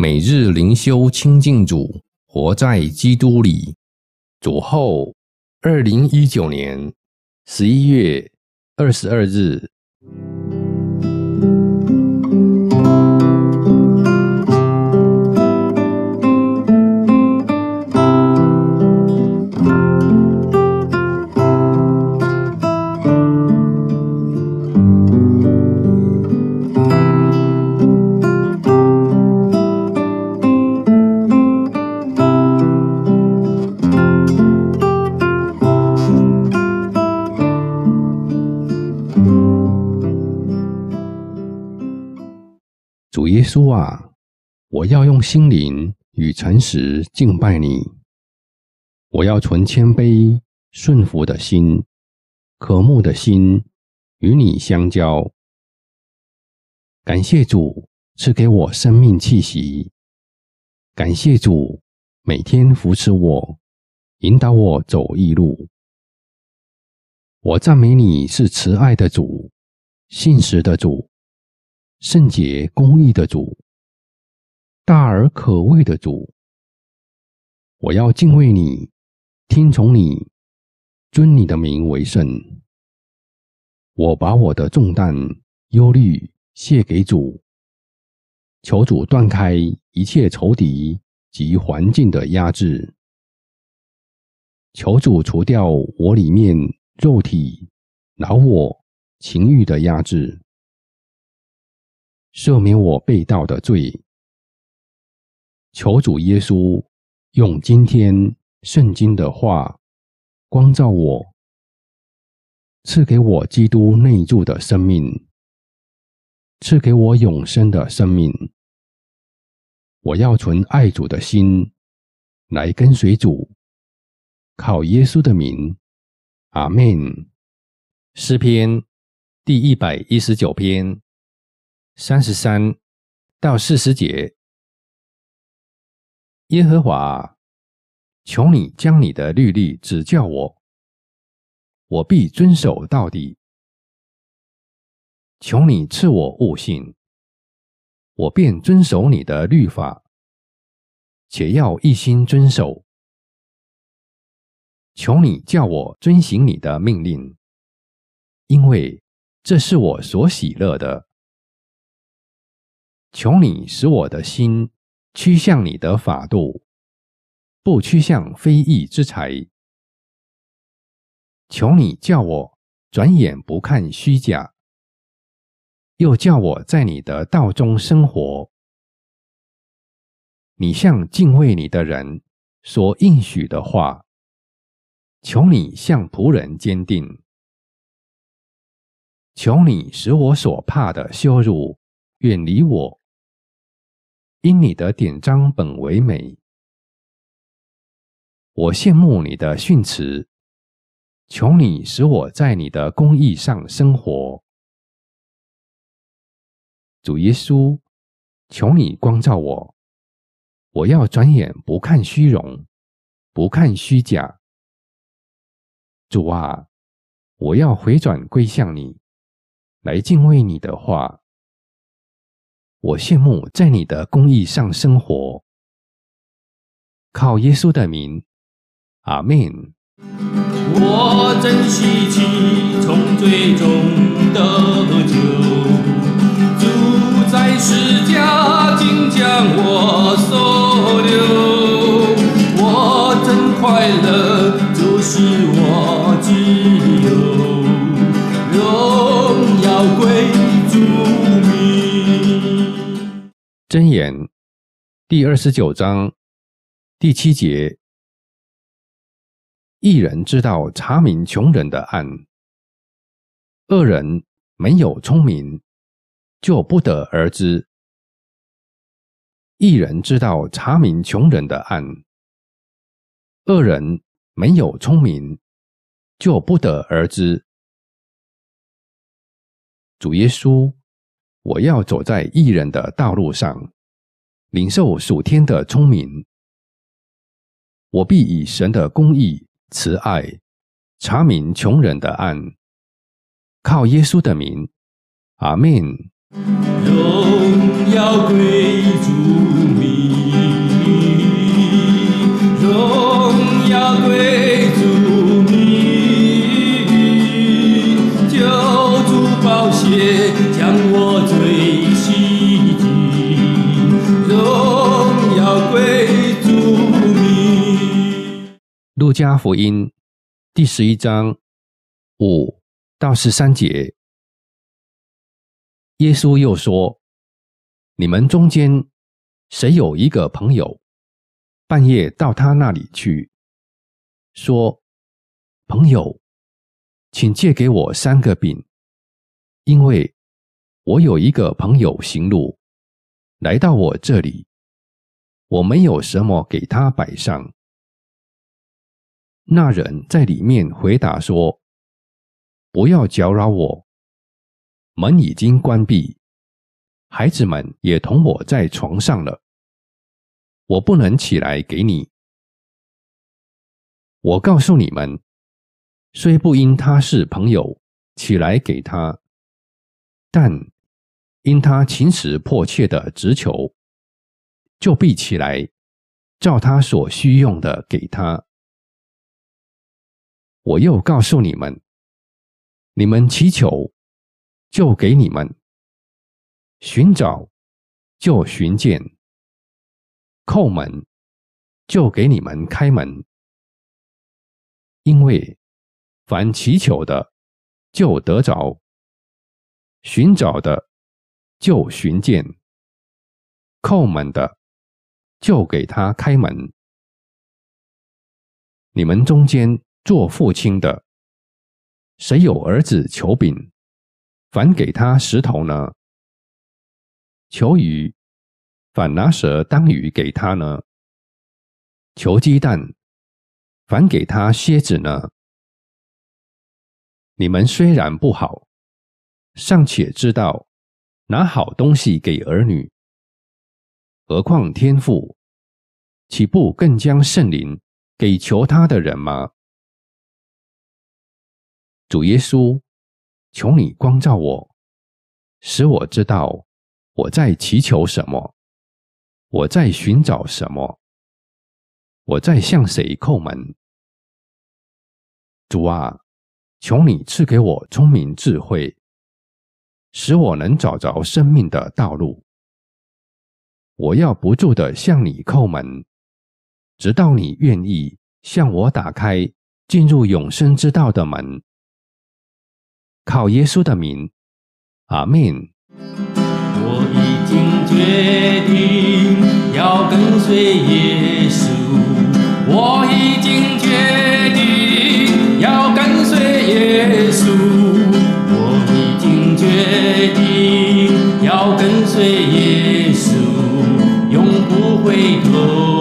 每日灵修清净主，活在基督里。主后，二零一九年十一月二十二日。稣啊，我要用心灵与诚实敬拜你。我要存谦卑顺服的心、渴慕的心与你相交。感谢主赐给我生命气息，感谢主每天扶持我、引导我走义路。我赞美你是慈爱的主、信实的主。圣洁公义的主，大而可畏的主，我要敬畏你，听从你，尊你的名为圣。我把我的重担、忧虑卸给主，求主断开一切仇敌及环境的压制，求主除掉我里面肉体、恼我、情欲的压制。赦免我被盗的罪，求主耶稣用今天圣经的话光照我，赐给我基督内住的生命，赐给我永生的生命。我要存爱主的心来跟随主，靠耶稣的名，阿门。诗篇第一百一十九篇。三十三到四十节，耶和华，求你将你的律例指教我，我必遵守到底。求你赐我悟性，我便遵守你的律法，且要一心遵守。求你叫我遵行你的命令，因为这是我所喜乐的。求你使我的心趋向你的法度，不趋向非义之财。求你叫我转眼不看虚假，又叫我在你的道中生活。你向敬畏你的人所应许的话，求你向仆人坚定。求你使我所怕的羞辱远离我。因你的典章本为美，我羡慕你的训词。求你使我在你的公义上生活，主耶稣，求你光照我。我要转眼不看虚荣，不看虚假。主啊，我要回转归向你，来敬畏你的话。我羡慕在你的公义上生活，靠耶稣的名，阿门。我真稀奇从最终得救，主在世家竟将我收留，我真快乐，就是我知。言第二十九章第七节：一人知道查明穷人的案，恶人没有聪明，就不得而知。一人知道查明穷人的案，恶人没有聪明，就不得而知。主耶稣。我要走在义人的道路上，领受属天的聪明。我必以神的公义、慈爱查明穷人的案，靠耶稣的名，阿门。荣耀归主加福音第十一章五到十三节，耶稣又说：“你们中间谁有一个朋友，半夜到他那里去，说：‘朋友，请借给我三个饼，因为我有一个朋友行路来到我这里，我没有什么给他摆上。’”那人在里面回答说：“不要搅扰我，门已经关闭，孩子们也同我在床上了，我不能起来给你。我告诉你们，虽不因他是朋友起来给他，但因他情时迫切的直求，就必起来，照他所需用的给他。”我又告诉你们：你们祈求，就给你们；寻找，就寻见；叩门，就给你们开门。因为凡祈求的，就得着；寻找的，就寻见；叩门的，就给他开门。你们中间。做父亲的，谁有儿子求饼，反给他石头呢？求鱼，反拿蛇当鱼给他呢？求鸡蛋，反给他蝎子呢？你们虽然不好，尚且知道拿好东西给儿女，何况天父，岂不更将圣灵给求他的人吗？主耶稣，求你光照我，使我知道我在祈求什么，我在寻找什么，我在向谁叩门。主啊，求你赐给我聪明智慧，使我能找着生命的道路。我要不住的向你叩门，直到你愿意向我打开进入永生之道的门。靠耶稣的名，阿门。我已经决定要跟随耶稣，我已经决定要跟随耶稣，我已经决定要跟随耶稣，永不回头。